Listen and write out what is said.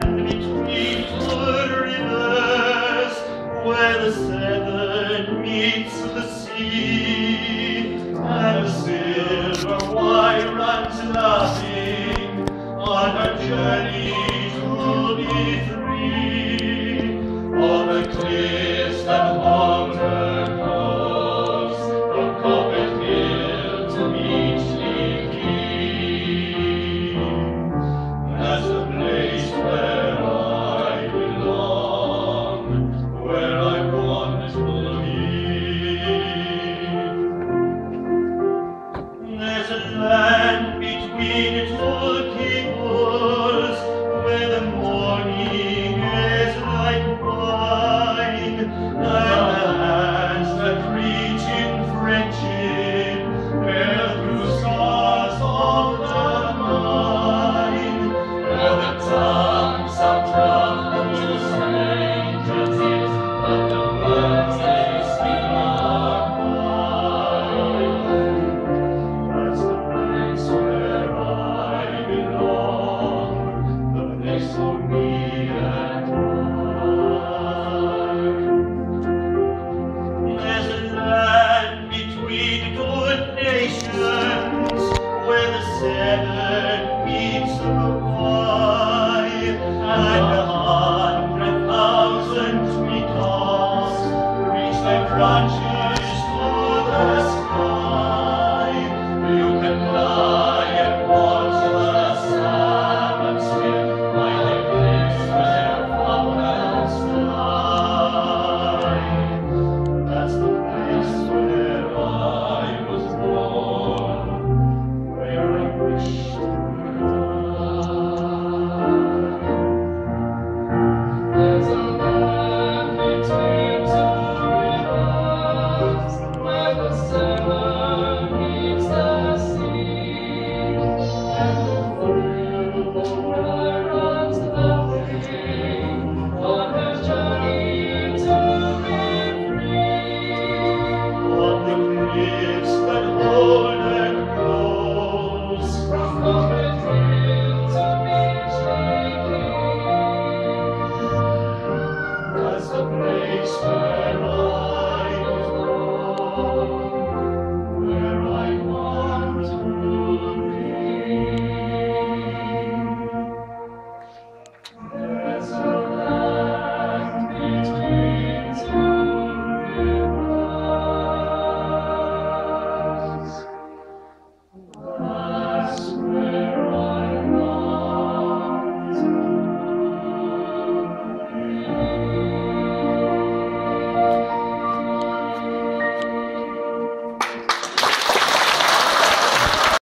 哎。branches. lips that hold and close.